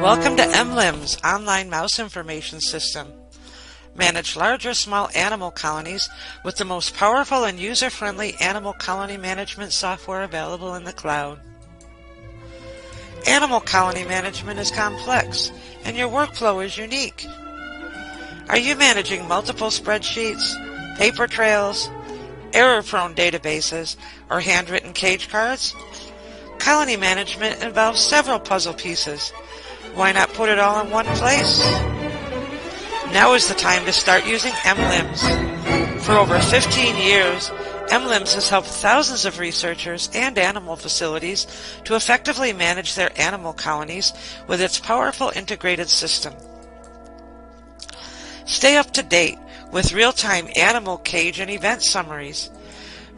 Welcome to MLIMS Online Mouse Information System. Manage large or small animal colonies with the most powerful and user-friendly animal colony management software available in the cloud. Animal colony management is complex and your workflow is unique. Are you managing multiple spreadsheets, paper trails, error-prone databases, or handwritten cage cards? Colony management involves several puzzle pieces. Why not put it all in one place? Now is the time to start using MLIMS. For over 15 years, MLIMS has helped thousands of researchers and animal facilities to effectively manage their animal colonies with its powerful integrated system. Stay up to date with real-time animal cage and event summaries.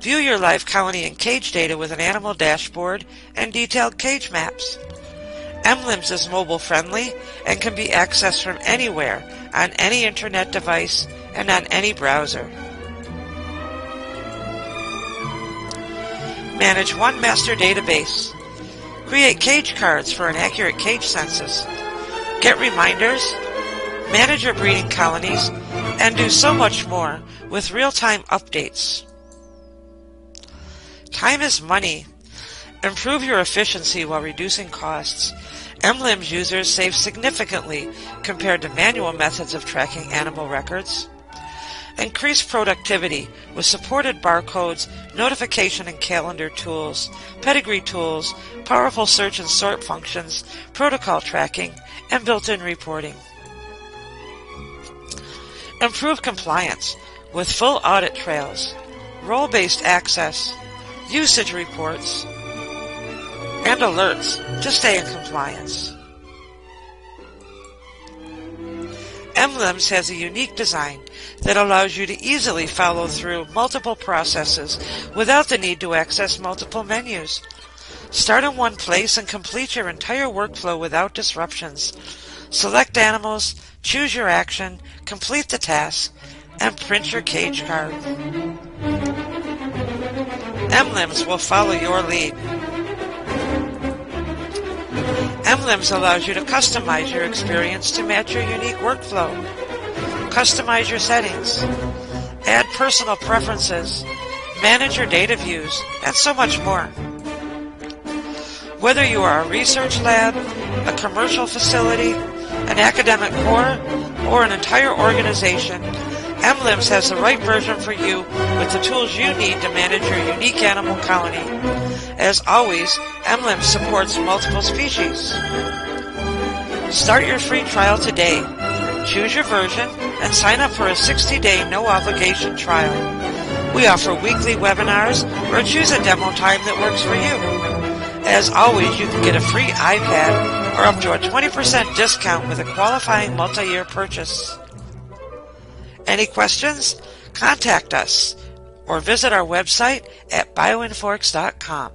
View your live colony and cage data with an animal dashboard and detailed cage maps. MLIMS is mobile friendly and can be accessed from anywhere on any internet device and on any browser. Manage one master database. Create cage cards for an accurate cage census. Get reminders, manage your breeding colonies, and do so much more with real-time updates. Time is money. Improve your efficiency while reducing costs. MLIMS users save significantly compared to manual methods of tracking animal records. Increase productivity with supported barcodes, notification and calendar tools, pedigree tools, powerful search and sort functions, protocol tracking, and built-in reporting. Improve compliance with full audit trails, role-based access, usage reports, and alerts to stay in compliance. MLIMS has a unique design that allows you to easily follow through multiple processes without the need to access multiple menus. Start in one place and complete your entire workflow without disruptions. Select animals, choose your action, complete the task, and print your cage card. MLIMS will follow your lead. MLIMS allows you to customize your experience to match your unique workflow. Customize your settings. Add personal preferences. Manage your data views, and so much more. Whether you are a research lab, a commercial facility, an academic core, or an entire organization, MLIMS has the right version for you with the tools you need to manage your unique animal colony. As always, MLIMS supports multiple species. Start your free trial today. Choose your version and sign up for a 60-day no-obligation trial. We offer weekly webinars or choose a demo time that works for you. As always, you can get a free iPad or up to a 20% discount with a qualifying multi-year purchase. Any questions? Contact us or visit our website at bioinforx.com.